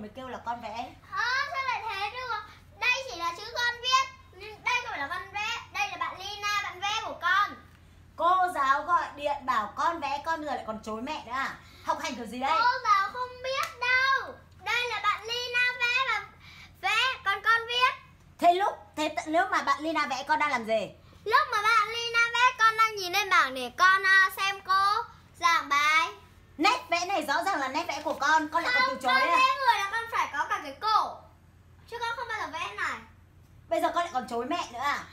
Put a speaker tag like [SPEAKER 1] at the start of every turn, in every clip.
[SPEAKER 1] vừa mới kêu là con vẽ
[SPEAKER 2] Ơ sao lại thế được? Đây chỉ là chữ con viết đây không phải là con vẽ Đây là bạn Lina, bạn vẽ của con.
[SPEAKER 1] Cô giáo gọi điện bảo con vẽ con giờ lại còn chối mẹ nữa à? Học hành kiểu gì đây?
[SPEAKER 2] Cô giáo không biết đâu. Đây là bạn Lina vẽ và vẽ Còn con viết.
[SPEAKER 1] Thế lúc thế lúc mà bạn Lina vẽ con đang làm gì?
[SPEAKER 2] Lúc mà bạn Lina vẽ con đang nhìn lên bảng để con à, xem cô. Giảng bài
[SPEAKER 1] Nét vẽ này rõ ràng là nét vẽ của con Con lại còn từ
[SPEAKER 2] Không,
[SPEAKER 1] chối
[SPEAKER 2] con
[SPEAKER 1] à?
[SPEAKER 2] vẽ người là con phải có cả cái cổ. Chứ con không bao giờ vẽ này.
[SPEAKER 1] Bây giờ con lại còn chối mẹ nữa à?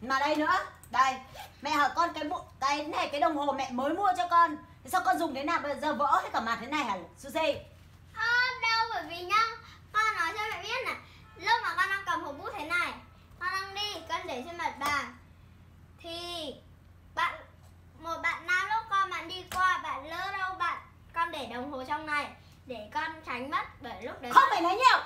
[SPEAKER 1] Mà đây nữa Đây. Mẹ hỏi con cái bộ cái này cái đồng hồ mẹ mới mua cho con. Thế Sao con dùng thế nào? Bây giờ vỡ hết cả mặt thế này hả Suzy?
[SPEAKER 2] Ờ, đâu bởi vì nhá Con nói cho mẹ biết này. Lúc mà con đang cầm hộp bút thế này Con đang đi, con để trên mặt bàn Thì bạn Một bạn nam lúc con bạn đi qua Bạn lỡ đâu bạn Con để đồng hồ trong này Để con tránh mất Bởi lúc đấy
[SPEAKER 1] Không
[SPEAKER 2] con...
[SPEAKER 1] phải nói nhiều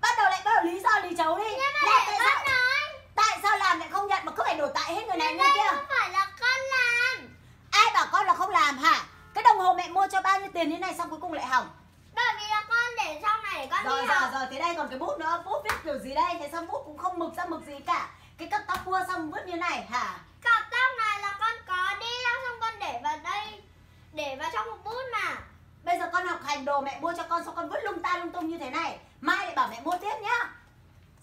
[SPEAKER 1] Bắt đầu lại bảo lý do lý chấu đi
[SPEAKER 2] Nhưng
[SPEAKER 1] Là
[SPEAKER 2] mà
[SPEAKER 1] tại
[SPEAKER 2] để
[SPEAKER 1] sao
[SPEAKER 2] con nói
[SPEAKER 1] Tại sao làm mẹ không nhận mà cứ phải đổ tại hết người này
[SPEAKER 2] Nhưng
[SPEAKER 1] người
[SPEAKER 2] đây
[SPEAKER 1] kia
[SPEAKER 2] không phải là con làm
[SPEAKER 1] Ai bảo con là không làm hả Cái đồng hồ mẹ mua cho bao nhiêu tiền như này xong cuối cùng lại hỏng
[SPEAKER 2] Bởi vì là con để trong này để con
[SPEAKER 1] Rồi
[SPEAKER 2] đi
[SPEAKER 1] rồi
[SPEAKER 2] học
[SPEAKER 1] rồi thế đây còn cái bút nữa Bút viết kiểu gì đây Thế xong bút cũng không mực ra mực gì cả Cái cắt tóc cua xong vứt như này hả
[SPEAKER 2] Cặp tóc này là con có đi đâu xong con để vào đây Để vào trong một bút mà
[SPEAKER 1] Bây giờ con học hành đồ mẹ mua cho con Xong con vứt lung ta lung tung như thế này? Mai lại bảo mẹ mua tiếp nhá.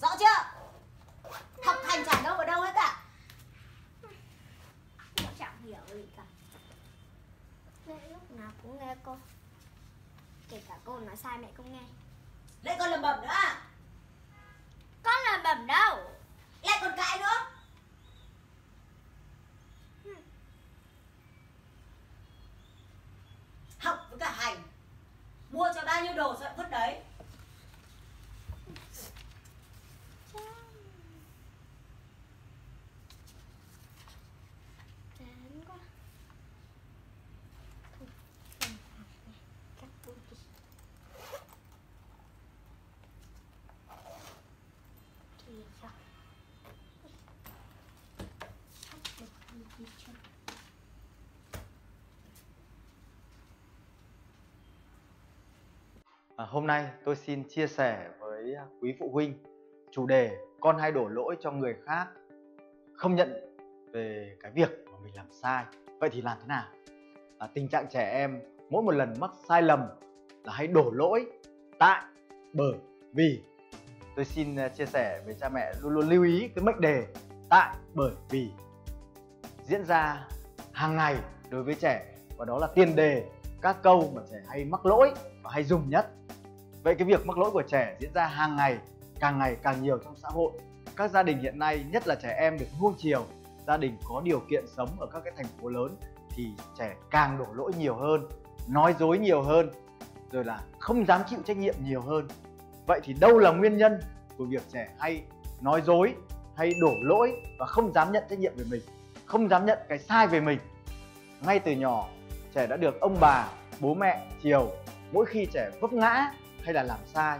[SPEAKER 1] Rõ chưa? Học hành chả đâu vào đâu hết cả
[SPEAKER 2] chẳng hiểu gì cả. Mẹ lúc nào cũng nghe cô Kể cả cô nói sai mẹ cũng nghe.
[SPEAKER 1] Lại còn lầm bẩm nữa à
[SPEAKER 2] Con là bẩm đâu
[SPEAKER 1] Lại còn cãi nữa Học với cả hành Mua cho bao nhiêu đồ sao lại vứt đấy
[SPEAKER 2] Chán quá Thôi, cầm hạt này, cắt bút đi. Kìa kìa. Cắt được đi đi cho.
[SPEAKER 3] À, hôm nay tôi xin chia sẻ với à, quý phụ huynh chủ đề con hay đổ lỗi cho người khác không nhận về cái việc mà mình làm sai. Vậy thì làm thế nào? À, tình trạng trẻ em mỗi một lần mắc sai lầm là hay đổ lỗi tại bởi vì. Tôi xin à, chia sẻ với cha mẹ luôn luôn lưu ý cái mệnh đề tại bởi vì. Diễn ra hàng ngày đối với trẻ và đó là tiền đề các câu mà trẻ hay mắc lỗi và hay dùng nhất vậy cái việc mắc lỗi của trẻ diễn ra hàng ngày, càng ngày càng nhiều trong xã hội. Các gia đình hiện nay, nhất là trẻ em được nuông chiều, gia đình có điều kiện sống ở các cái thành phố lớn thì trẻ càng đổ lỗi nhiều hơn, nói dối nhiều hơn, rồi là không dám chịu trách nhiệm nhiều hơn. Vậy thì đâu là nguyên nhân của việc trẻ hay nói dối, hay đổ lỗi và không dám nhận trách nhiệm về mình, không dám nhận cái sai về mình? Ngay từ nhỏ, trẻ đã được ông bà, bố mẹ chiều, mỗi khi trẻ vấp ngã hay là làm sai,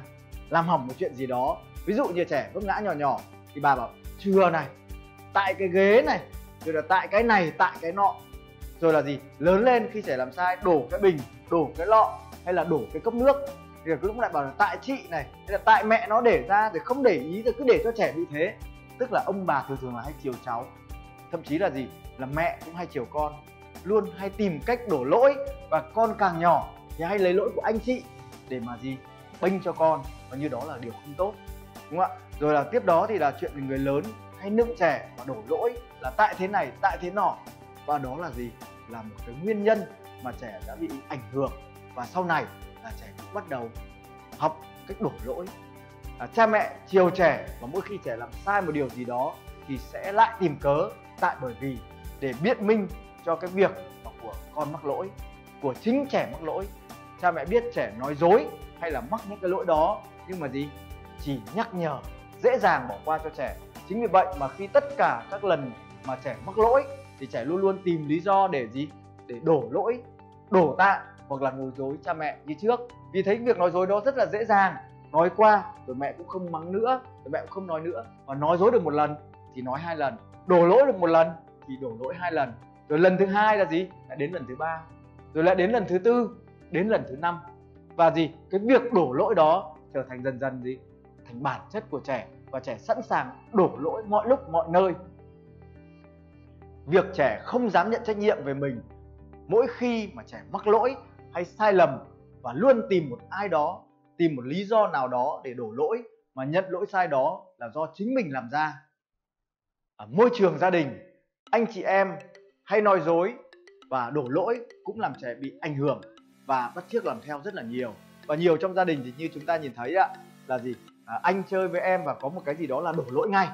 [SPEAKER 3] làm hỏng một chuyện gì đó. Ví dụ như trẻ vấp ngã nhỏ nhỏ, thì bà bảo chưa này, tại cái ghế này, rồi là tại cái này, tại cái nọ. Rồi là gì? Lớn lên khi trẻ làm sai, đổ cái bình, đổ cái lọ, hay là đổ cái cốc nước. Thì cứ lại bảo là, tại chị này, hay là tại mẹ nó để ra, rồi không để ý, rồi cứ để cho trẻ bị thế. Tức là ông bà thường thường là hay chiều cháu. Thậm chí là gì? Là mẹ cũng hay chiều con. Luôn hay tìm cách đổ lỗi, và con càng nhỏ thì hay lấy lỗi của anh chị để mà gì? Bênh cho con và như đó là điều không tốt đúng không ạ? Rồi là tiếp đó thì là chuyện người lớn hay nương trẻ và đổ lỗi là tại thế này tại thế nọ. Và đó là gì? Là một cái nguyên nhân mà trẻ đã bị ảnh hưởng. Và sau này là trẻ cũng bắt đầu học cách đổ lỗi. À, cha mẹ chiều trẻ và mỗi khi trẻ làm sai một điều gì đó thì sẽ lại tìm cớ tại bởi vì để biện minh cho cái việc mà của con mắc lỗi của chính trẻ mắc lỗi cha mẹ biết trẻ nói dối hay là mắc những cái lỗi đó, nhưng mà gì? Chỉ nhắc nhở, dễ dàng bỏ qua cho trẻ. Chính vì vậy mà khi tất cả các lần mà trẻ mắc lỗi thì trẻ luôn luôn tìm lý do để gì? Để đổ lỗi, đổ tạ hoặc là nói dối cha mẹ như trước. Vì thấy việc nói dối đó rất là dễ dàng. Nói qua rồi mẹ cũng không mắng nữa, rồi mẹ cũng không nói nữa. Và nói dối được một lần thì nói hai lần. Đổ lỗi được một lần thì đổ lỗi hai lần. Rồi lần thứ hai là gì? Lại đến lần thứ ba. Rồi lại đến lần thứ tư đến lần thứ năm. Và gì? Cái việc đổ lỗi đó trở thành dần dần gì? Thành bản chất của trẻ. Và trẻ sẵn sàng đổ lỗi mọi lúc, mọi nơi. Việc trẻ không dám nhận trách nhiệm về mình, mỗi khi mà trẻ mắc lỗi hay sai lầm và luôn tìm một ai đó, tìm một lý do nào đó để đổ lỗi mà nhận lỗi sai đó là do chính mình làm ra. Ở môi trường gia đình, anh chị em hay nói dối và đổ lỗi cũng làm trẻ bị ảnh hưởng và bắt chước làm theo rất là nhiều. Và nhiều trong gia đình thì như chúng ta nhìn thấy ạ là gì? À, anh chơi với em và có một cái gì đó là đổ lỗi ngay.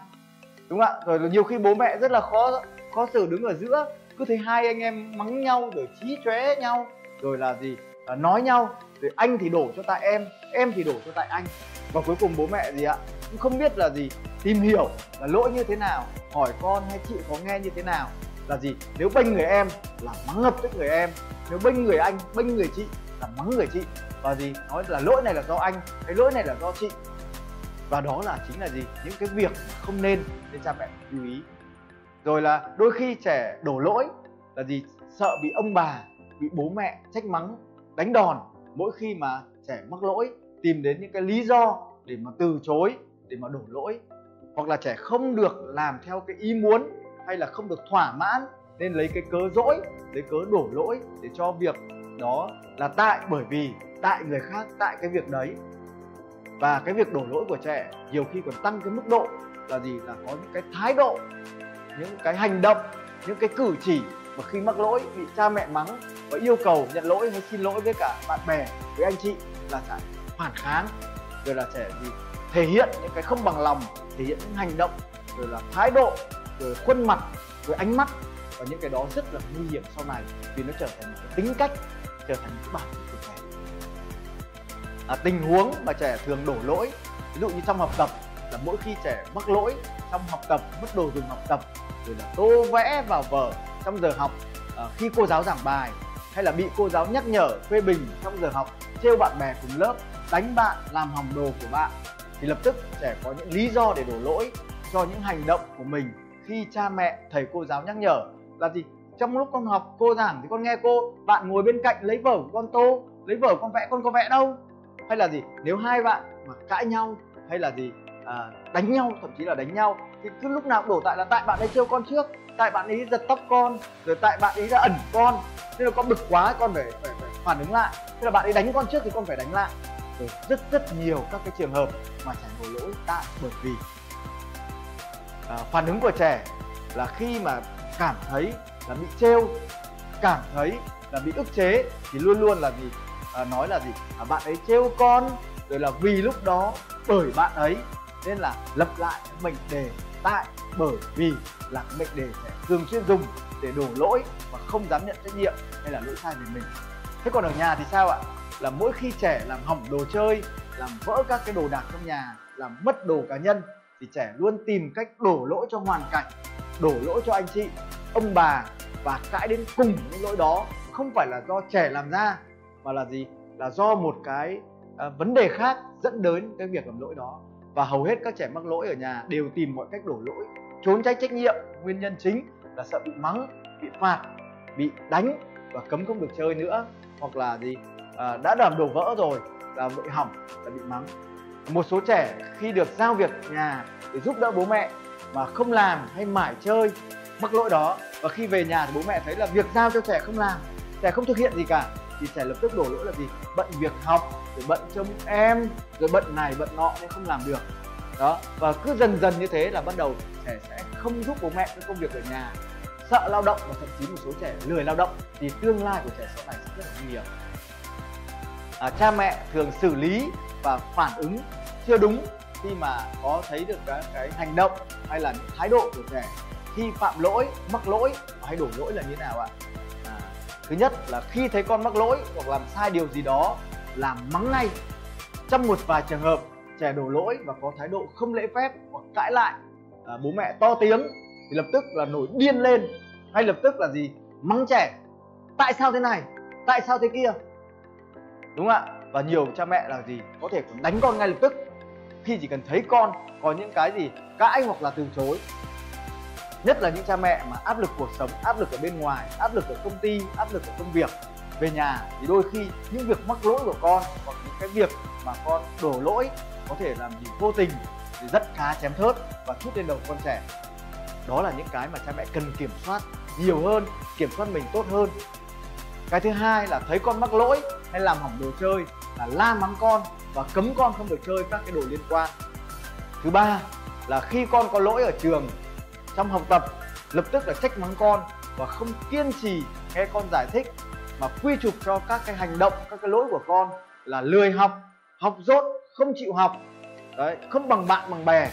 [SPEAKER 3] Đúng không ạ? Rồi nhiều khi bố mẹ rất là khó khó xử đứng ở giữa. Cứ thấy hai anh em mắng nhau rồi chí chóe nhau rồi là gì? À, nói nhau. Rồi anh thì đổ cho tại em em thì đổ cho tại anh. Và cuối cùng bố mẹ gì ạ? Cũng không biết là gì tìm hiểu là lỗi như thế nào hỏi con hay chị có nghe như thế nào. Là gì? Nếu bênh người em là mắng ngập tức người em nếu bênh người anh, bênh người chị, là mắng người chị. Và gì? Nói là lỗi này là do anh, cái lỗi này là do chị. Và đó là chính là gì? Những cái việc không nên nên cha mẹ lưu ý. Rồi là đôi khi trẻ đổ lỗi là gì? Sợ bị ông bà, bị bố mẹ trách mắng, đánh đòn. Mỗi khi mà trẻ mắc lỗi, tìm đến những cái lý do để mà từ chối, để mà đổ lỗi. Hoặc là trẻ không được làm theo cái ý muốn, hay là không được thỏa mãn nên lấy cái cớ dỗi, lấy cớ đổ lỗi để cho việc đó là tại, bởi vì tại người khác, tại cái việc đấy. Và cái việc đổ lỗi của trẻ nhiều khi còn tăng cái mức độ là gì? Là có những cái thái độ, những cái hành động, những cái cử chỉ mà khi mắc lỗi, bị cha mẹ mắng và yêu cầu nhận lỗi hay xin lỗi với cả bạn bè, với anh chị là trẻ phản kháng. Rồi là trẻ gì thể hiện những cái không bằng lòng, thể hiện những hành động, rồi là thái độ, rồi khuôn mặt, rồi ánh mắt và những cái đó rất là nguy hiểm sau này vì nó trở thành một cái tính cách trở thành những bản của trẻ. À, tình huống mà trẻ thường đổ lỗi ví dụ như trong học tập là mỗi khi trẻ mắc lỗi trong học tập mất đồ dùng học tập rồi là tô vẽ vào vở trong giờ học à, khi cô giáo giảng bài hay là bị cô giáo nhắc nhở phê bình trong giờ học trêu bạn bè cùng lớp đánh bạn làm hỏng đồ của bạn thì lập tức trẻ có những lý do để đổ lỗi cho những hành động của mình khi cha mẹ thầy cô giáo nhắc nhở là gì? Trong lúc con học cô giảng thì con nghe cô bạn ngồi bên cạnh lấy vở của con tô lấy vở con vẽ con có vẽ đâu. Hay là gì? Nếu hai bạn mà cãi nhau hay là gì? À, đánh nhau thậm chí là đánh nhau thì cứ lúc nào cũng đổ tại là tại bạn ấy trêu con trước tại bạn ấy giật tóc con rồi tại bạn ấy đã ẩn con. Nên là con bực quá con phải, phải, phải phản ứng lại. Thế là bạn ấy đánh con trước thì con phải đánh lại. Rồi rất rất nhiều các cái trường hợp mà trẻ ngồi lỗi tại bởi vì à, phản ứng của trẻ là khi mà cảm thấy là bị trêu cảm thấy là bị ức chế thì luôn luôn là gì? À, nói là gì? À, bạn ấy trêu con rồi là vì lúc đó bởi bạn ấy. Nên là lập lại mệnh đề tại bởi vì là mệnh đề sẽ thường xuyên dùng để đổ lỗi và không dám nhận trách nhiệm hay là lỗi sai về mình. Thế còn ở nhà thì sao ạ? Là mỗi khi trẻ làm hỏng đồ chơi làm vỡ các cái đồ đạc trong nhà làm mất đồ cá nhân thì trẻ luôn tìm cách đổ lỗi cho hoàn cảnh đổ lỗi cho anh chị. Ông bà và cãi đến cùng những lỗi đó không phải là do trẻ làm ra mà là gì? Là do một cái à, vấn đề khác dẫn đến cái việc làm lỗi đó. Và hầu hết các trẻ mắc lỗi ở nhà đều tìm mọi cách đổ lỗi trốn tránh trách nhiệm. Nguyên nhân chính là sợ bị mắng bị phạt bị đánh và cấm không được chơi nữa. Hoặc là gì? À, đã làm đồ vỡ rồi là bị hỏng là bị mắng. Một số trẻ khi được giao việc nhà để giúp đỡ bố mẹ mà không làm hay mải chơi mắc lỗi đó. Và khi về nhà thì bố mẹ thấy là việc giao cho trẻ không làm trẻ không thực hiện gì cả thì trẻ lập tức đổ lỗi là gì? Bận việc học rồi bận trông em rồi bận này bận nọ nên không làm được. Đó và cứ dần dần như thế là bắt đầu trẻ sẽ không giúp bố mẹ cái công việc ở nhà. Sợ lao động và thậm chí một số trẻ lười lao động thì tương lai của trẻ sau này sẽ rất là nguy hiểm. À, cha mẹ thường xử lý và phản ứng chưa đúng khi mà có thấy được cái, cái hành động hay là những thái độ của trẻ khi phạm lỗi mắc lỗi hay đổ lỗi là như nào ạ? À, thứ nhất là khi thấy con mắc lỗi hoặc làm sai điều gì đó làm mắng ngay. Trong một vài trường hợp trẻ đổ lỗi và có thái độ không lễ phép hoặc cãi lại à, bố mẹ to tiếng thì lập tức là nổi điên lên hay lập tức là gì? Mắng trẻ. Tại sao thế này? Tại sao thế kia? Đúng không ạ? Và nhiều cha mẹ là gì? Có thể còn đánh con ngay lập tức khi chỉ cần thấy con, có những cái gì cãi hoặc là từ chối. Nhất là những cha mẹ mà áp lực cuộc sống, áp lực ở bên ngoài, áp lực ở công ty, áp lực ở công việc. Về nhà thì đôi khi những việc mắc lỗi của con hoặc những cái việc mà con đổ lỗi có thể làm gì vô tình thì rất khá chém thớt và chút lên đầu con trẻ. Đó là những cái mà cha mẹ cần kiểm soát nhiều hơn, kiểm soát mình tốt hơn. Cái thứ hai là thấy con mắc lỗi hay làm hỏng đồ chơi là la mắng con và cấm con không được chơi các cái đồ liên quan. Thứ ba là khi con có lỗi ở trường, trong học tập, lập tức là trách mắng con và không kiên trì nghe con giải thích, mà quy chụp cho các cái hành động, các cái lỗi của con là lười học học dốt, không chịu học. Đấy, không bằng bạn, bằng bè.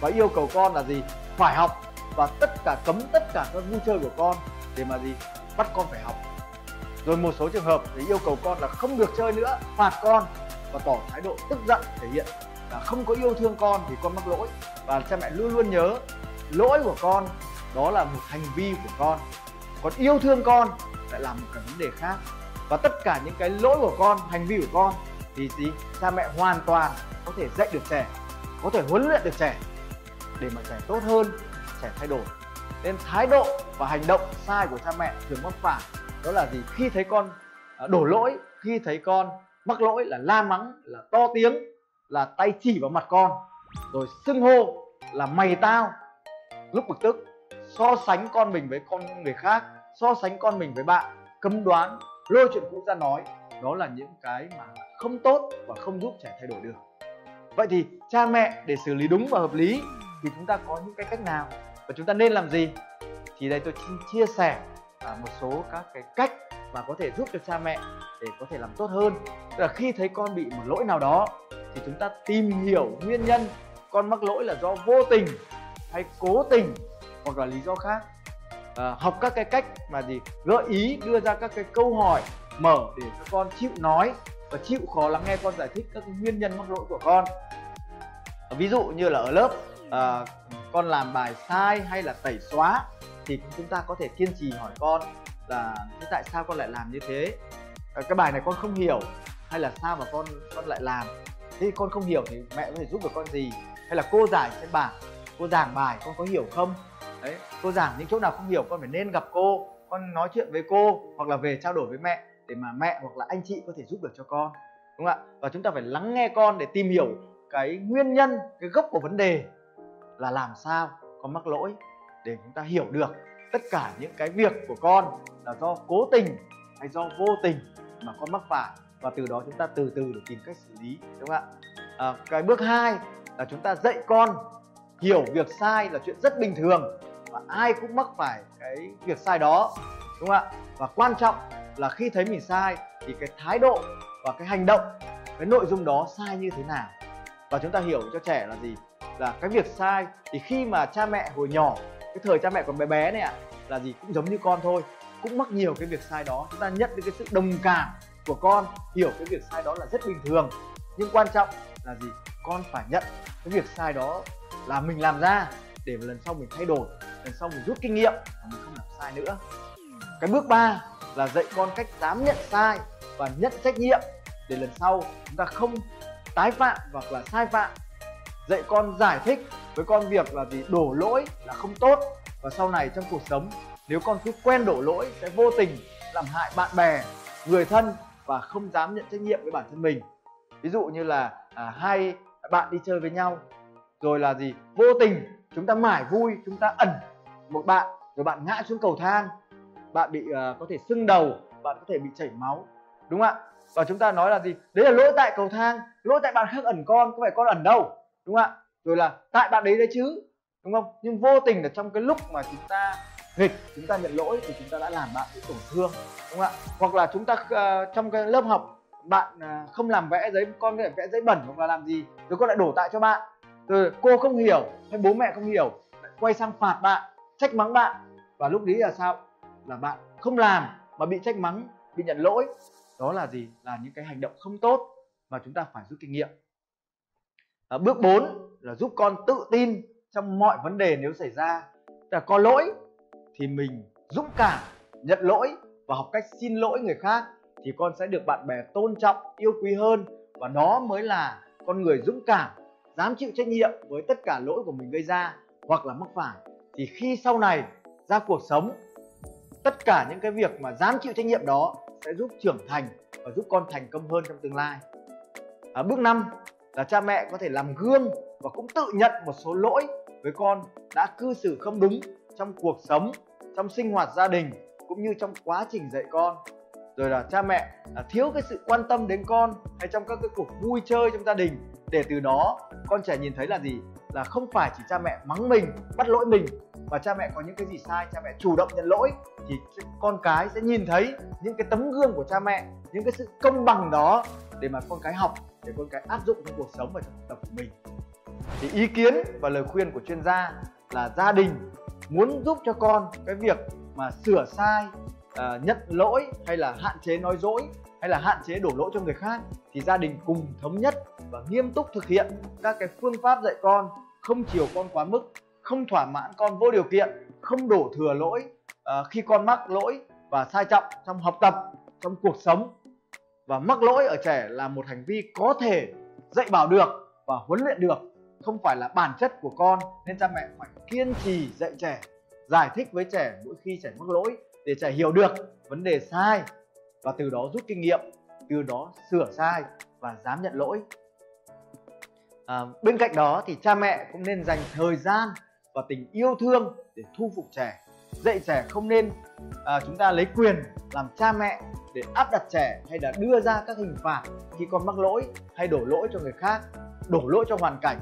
[SPEAKER 3] Và yêu cầu con là gì? Phải học và tất cả cấm tất cả các vui chơi của con để mà gì? Bắt con phải học. Rồi một số trường hợp thì yêu cầu con là không được chơi nữa, phạt con và tỏ thái độ tức giận, thể hiện là không có yêu thương con thì con mắc lỗi. Và cha mẹ luôn luôn nhớ, lỗi của con đó là một hành vi của con. Còn yêu thương con lại là một cái vấn đề khác. Và tất cả những cái lỗi của con, hành vi của con thì gì? Cha mẹ hoàn toàn có thể dạy được trẻ, có thể huấn luyện được trẻ để mà trẻ tốt hơn, trẻ thay đổi. Nên thái độ và hành động sai của cha mẹ thường mắc phải. Đó là gì? Khi thấy con à, đổ lỗi, khi thấy con mắc lỗi là la mắng, là to tiếng, là tay chỉ vào mặt con, rồi xưng hô là mày tao. Lúc bực tức, so sánh con mình với con người khác, so sánh con mình với bạn, cấm đoán, lôi chuyện cũ ra nói, đó là những cái mà không tốt và không giúp trẻ thay đổi được. Vậy thì cha mẹ để xử lý đúng và hợp lý thì chúng ta có những cái cách nào và chúng ta nên làm gì? Thì đây tôi xin chia sẻ à, một số các cái cách mà có thể giúp cho cha mẹ để có thể làm tốt hơn. Tức là khi thấy con bị một lỗi nào đó thì chúng ta tìm hiểu nguyên nhân con mắc lỗi là do vô tình hay cố tình hoặc là lý do khác. À, học các cái cách mà gì gợi ý đưa ra các cái câu hỏi mở để cho con chịu nói và chịu khó lắng nghe con giải thích các nguyên nhân mắc lỗi của con. À, ví dụ như là ở lớp à, con làm bài sai hay là tẩy xóa thì chúng ta có thể kiên trì hỏi con là thế tại sao con lại làm như thế? Ờ, cái bài này con không hiểu, hay là sao mà con con lại làm? Thế con không hiểu thì mẹ có thể giúp được con gì? Hay là cô giải trên bảng, cô giảng bài con có hiểu không? Đấy, cô giảng những chỗ nào không hiểu con phải nên gặp cô, con nói chuyện với cô hoặc là về trao đổi với mẹ để mà mẹ hoặc là anh chị có thể giúp được cho con, đúng không ạ? Và chúng ta phải lắng nghe con để tìm hiểu cái nguyên nhân, cái gốc của vấn đề là làm sao con mắc lỗi để chúng ta hiểu được tất cả những cái việc của con là do cố tình hay do vô tình mà con mắc phải. Và từ đó chúng ta từ từ để tìm cách xử lý đúng không ạ? À, cái bước hai là chúng ta dạy con hiểu việc sai là chuyện rất bình thường và ai cũng mắc phải cái việc sai đó đúng không ạ? Và quan trọng là khi thấy mình sai thì cái thái độ và cái hành động cái nội dung đó sai như thế nào? Và chúng ta hiểu cho trẻ là gì? Là cái việc sai thì khi mà cha mẹ hồi nhỏ cái thời cha mẹ còn bé bé này ạ à, là gì cũng giống như con thôi cũng mắc nhiều cái việc sai đó. Chúng ta nhận được cái sự đồng cảm của con, hiểu cái việc sai đó là rất bình thường. Nhưng quan trọng là gì? Con phải nhận cái việc sai đó là mình làm ra để lần sau mình thay đổi, lần sau mình rút kinh nghiệm và mình không làm sai nữa. Cái bước 3 là dạy con cách dám nhận sai và nhận trách nhiệm để lần sau chúng ta không tái phạm hoặc là sai phạm. Dạy con giải thích với con việc là gì? Đổ lỗi là không tốt và sau này trong cuộc sống nếu con cứ quen đổ lỗi sẽ vô tình làm hại bạn bè người thân và không dám nhận trách nhiệm với bản thân mình. Ví dụ như là à, hai bạn đi chơi với nhau rồi là gì? Vô tình chúng ta mải vui chúng ta ẩn một bạn rồi bạn ngã xuống cầu thang bạn bị à, có thể sưng đầu bạn có thể bị chảy máu đúng không ạ? Và chúng ta nói là gì? Đấy là lỗi tại cầu thang lỗi tại bạn khác ẩn con có phải con ẩn đâu đúng không ạ? Rồi là tại bạn đấy đấy chứ đúng không? Nhưng vô tình là trong cái lúc mà chúng ta nghịch chúng ta nhận lỗi thì chúng ta đã làm bạn bị tổn thương đúng không ạ? Hoặc là chúng ta uh, trong cái lớp học bạn uh, không làm vẽ giấy con có thể vẽ giấy bẩn hoặc là làm gì rồi con lại đổ tại cho bạn. Rồi cô không hiểu hay bố mẹ không hiểu lại quay sang phạt bạn trách mắng bạn. Và lúc đấy là sao? Là bạn không làm mà bị trách mắng bị nhận lỗi. Đó là gì? Là những cái hành động không tốt mà chúng ta phải rút kinh nghiệm. À, bước 4 là giúp con tự tin trong mọi vấn đề nếu xảy ra. Là có lỗi thì mình dũng cảm nhận lỗi và học cách xin lỗi người khác thì con sẽ được bạn bè tôn trọng yêu quý hơn. Và đó mới là con người dũng cảm dám chịu trách nhiệm với tất cả lỗi của mình gây ra hoặc là mắc phải. Thì khi sau này ra cuộc sống tất cả những cái việc mà dám chịu trách nhiệm đó sẽ giúp trưởng thành và giúp con thành công hơn trong tương lai. À, bước 5 là cha mẹ có thể làm gương và cũng tự nhận một số lỗi với con đã cư xử không đúng trong cuộc sống, trong sinh hoạt gia đình, cũng như trong quá trình dạy con. Rồi là cha mẹ là thiếu cái sự quan tâm đến con hay trong các cái cuộc vui chơi trong gia đình, để từ đó con trẻ nhìn thấy là gì? Là không phải chỉ cha mẹ mắng mình, bắt lỗi mình và cha mẹ có những cái gì sai, cha mẹ chủ động nhận lỗi, thì con cái sẽ nhìn thấy những cái tấm gương của cha mẹ, những cái sự công bằng đó để mà con cái học, để con cái áp dụng trong cuộc sống và trong học tập của mình. Thì ý kiến và lời khuyên của chuyên gia là gia đình muốn giúp cho con cái việc mà sửa sai à, nhận lỗi hay là hạn chế nói dối hay là hạn chế đổ lỗi cho người khác thì gia đình cùng thống nhất và nghiêm túc thực hiện các cái phương pháp dạy con không chiều con quá mức không thỏa mãn con vô điều kiện không đổ thừa lỗi à, khi con mắc lỗi và sai trọng trong học tập trong cuộc sống. Và mắc lỗi ở trẻ là một hành vi có thể dạy bảo được và huấn luyện được không phải là bản chất của con nên cha mẹ phải kiên trì dạy trẻ giải thích với trẻ mỗi khi trẻ mắc lỗi để trẻ hiểu được vấn đề sai và từ đó rút kinh nghiệm từ đó sửa sai và dám nhận lỗi. À, bên cạnh đó thì cha mẹ cũng nên dành thời gian và tình yêu thương để thu phục trẻ dạy trẻ không nên à, chúng ta lấy quyền làm cha mẹ để áp đặt trẻ hay là đưa ra các hình phạt khi con mắc lỗi hay đổ lỗi cho người khác đổ lỗi cho hoàn cảnh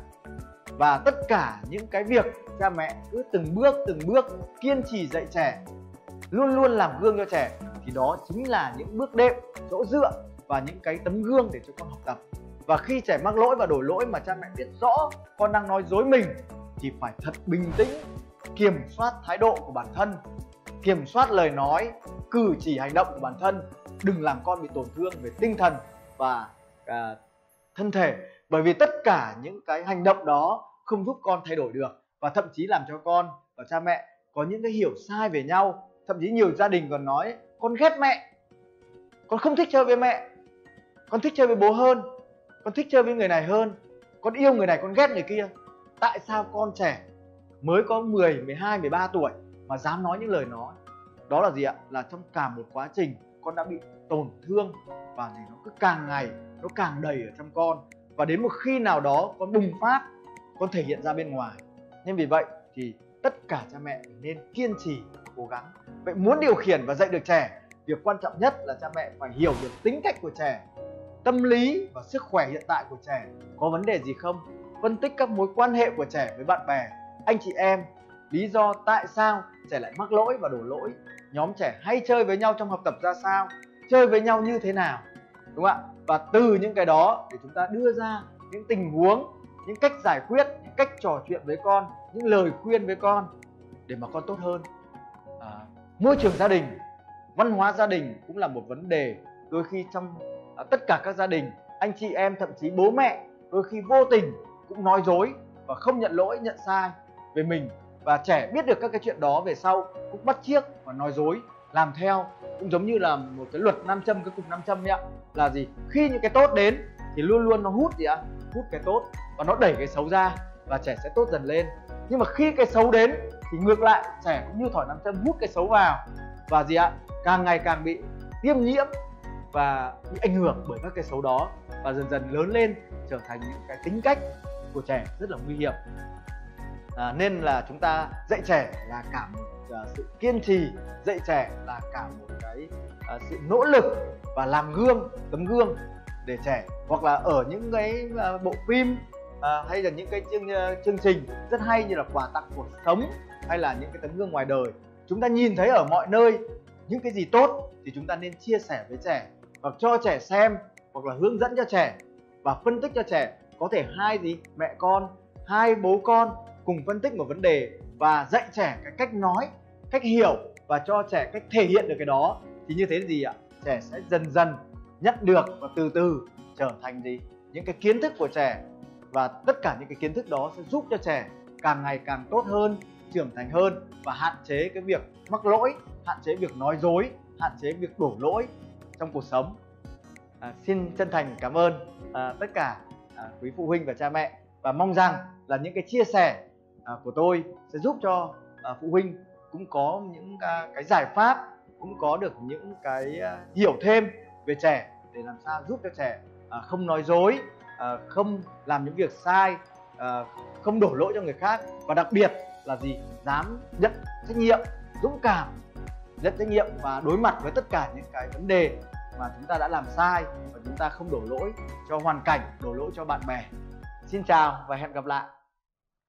[SPEAKER 3] và tất cả những cái việc cha mẹ cứ từng bước từng bước kiên trì dạy trẻ luôn luôn làm gương cho trẻ thì đó chính là những bước đệm chỗ dựa và những cái tấm gương để cho con học tập. Và khi trẻ mắc lỗi và đổ lỗi mà cha mẹ biết rõ con đang nói dối mình thì phải thật bình tĩnh kiểm soát thái độ của bản thân kiểm soát lời nói cử chỉ hành động của bản thân đừng làm con bị tổn thương về tinh thần và à, thân thể. Bởi vì tất cả những cái hành động đó không giúp con thay đổi được và thậm chí làm cho con và cha mẹ có những cái hiểu sai về nhau. Thậm chí nhiều gia đình còn nói con ghét mẹ. Con không thích chơi với mẹ. Con thích chơi với bố hơn. Con thích chơi với người này hơn. Con yêu người này con ghét người kia. Tại sao con trẻ mới có 10, 12, 13 tuổi mà dám nói những lời nói? Đó là gì ạ? Là trong cả một quá trình con đã bị tổn thương và thì nó cứ càng ngày nó càng đầy ở trong con. Và đến một khi nào đó con bùng phát con thể hiện ra bên ngoài. Nên vì vậy thì tất cả cha mẹ nên kiên trì cố gắng. Vậy muốn điều khiển và dạy được trẻ, việc quan trọng nhất là cha mẹ phải hiểu được tính cách của trẻ, tâm lý và sức khỏe hiện tại của trẻ. Có vấn đề gì không? Phân tích các mối quan hệ của trẻ với bạn bè, anh chị em. Lý do tại sao trẻ lại mắc lỗi và đổ lỗi? Nhóm trẻ hay chơi với nhau trong học tập ra sao? Chơi với nhau như thế nào? Đúng không ạ? Và từ những cái đó để chúng ta đưa ra những tình huống những cách giải quyết những cách trò chuyện với con những lời khuyên với con để mà con tốt hơn. À, môi trường gia đình văn hóa gia đình cũng là một vấn đề. Đôi khi trong à, tất cả các gia đình anh chị em thậm chí bố mẹ đôi khi vô tình cũng nói dối và không nhận lỗi nhận sai về mình. Và trẻ biết được các cái chuyện đó về sau cũng bắt chiếc và nói dối làm theo. Cũng giống như là một cái luật nam châm cái cục nam châm ấy ạ. Là gì? Khi những cái tốt đến thì luôn luôn nó hút gì ạ? Hút cái tốt và nó đẩy cái xấu ra và trẻ sẽ tốt dần lên. Nhưng mà khi cái xấu đến thì ngược lại trẻ cũng như thỏi nam châm hút cái xấu vào. Và gì ạ? Càng ngày càng bị tiêm nhiễm và bị ảnh hưởng bởi các cái xấu đó và dần dần lớn lên trở thành những cái tính cách của trẻ rất là nguy hiểm. À, nên là chúng ta dạy trẻ là cả một uh, sự kiên trì dạy trẻ là cả một cái uh, sự nỗ lực và làm gương tấm gương để trẻ hoặc là ở những cái à, bộ phim à, hay là những cái chương à, chương trình rất hay như là quà tặng cuộc sống hay là những cái tấm gương ngoài đời. Chúng ta nhìn thấy ở mọi nơi những cái gì tốt thì chúng ta nên chia sẻ với trẻ hoặc cho trẻ xem hoặc là hướng dẫn cho trẻ và phân tích cho trẻ có thể hai gì mẹ con hai bố con cùng phân tích một vấn đề và dạy trẻ cái cách nói cách hiểu và cho trẻ cách thể hiện được cái đó. Thì như thế gì ạ? Trẻ sẽ dần dần nhận được và từ từ trở thành gì? Những cái kiến thức của trẻ. Và tất cả những cái kiến thức đó sẽ giúp cho trẻ càng ngày càng tốt hơn trưởng thành hơn và hạn chế cái việc mắc lỗi hạn chế việc nói dối hạn chế việc đổ lỗi trong cuộc sống. À, xin chân thành cảm ơn à, tất cả à, quý phụ huynh và cha mẹ. Và mong rằng là những cái chia sẻ à, của tôi sẽ giúp cho à, phụ huynh cũng có những à, cái giải pháp cũng có được những cái à, hiểu thêm về trẻ để làm sao giúp cho trẻ à, không nói dối à, không làm những việc sai à, không đổ lỗi cho người khác và đặc biệt là gì? Dám nhận trách nhiệm dũng cảm nhận trách nhiệm và đối mặt với tất cả những cái vấn đề mà chúng ta đã làm sai và chúng ta không đổ lỗi cho hoàn cảnh đổ lỗi cho bạn bè. Xin chào và hẹn gặp lại.